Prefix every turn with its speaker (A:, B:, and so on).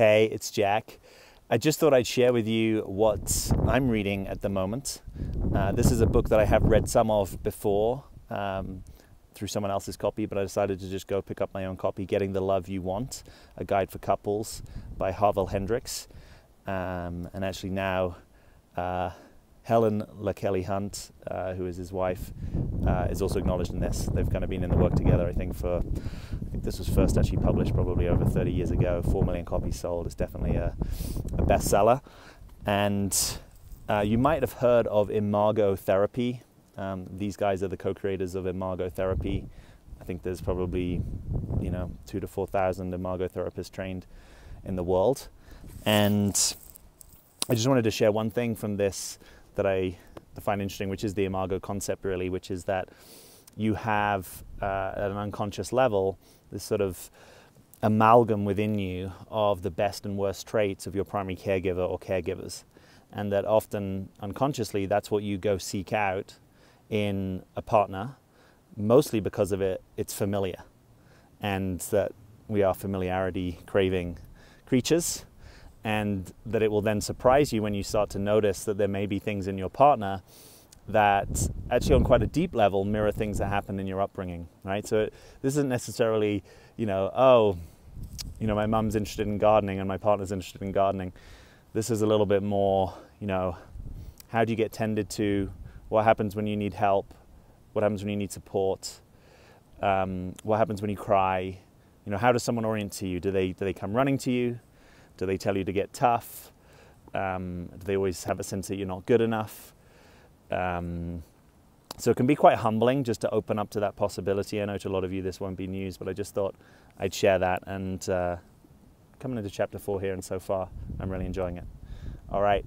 A: Hey, it's Jack. I just thought I'd share with you what I'm reading at the moment. Uh, this is a book that I have read some of before um, through someone else's copy, but I decided to just go pick up my own copy Getting the Love You Want A Guide for Couples by Harville Hendrix. Um, and actually, now uh, Helen LaKelly Hunt, uh, who is his wife, uh, is also acknowledged in this. They've kind of been in the work together, I think, for I think this was first actually published probably over 30 years ago. Four million copies sold. It's definitely a, a bestseller. And uh, you might have heard of Imago Therapy. Um, these guys are the co-creators of Imago Therapy. I think there's probably, you know, two to four thousand Imago therapists trained in the world. And I just wanted to share one thing from this that I find interesting, which is the Imago concept, really, which is that you have uh, at an unconscious level this sort of amalgam within you of the best and worst traits of your primary caregiver or caregivers. And that often unconsciously, that's what you go seek out in a partner, mostly because of it, it's familiar. And that we are familiarity craving creatures. And that it will then surprise you when you start to notice that there may be things in your partner that actually on quite a deep level mirror things that happen in your upbringing, right? So this isn't necessarily, you know, oh, you know, my mum's interested in gardening and my partner's interested in gardening. This is a little bit more, you know, how do you get tended to? What happens when you need help? What happens when you need support? Um, what happens when you cry? You know, how does someone orient to you? Do they do they come running to you? Do they tell you to get tough? Um, do they always have a sense that you're not good enough? Um, so it can be quite humbling just to open up to that possibility. I know to a lot of you this won't be news, but I just thought I'd share that. And uh, coming into chapter four here, and so far, I'm really enjoying it. All right.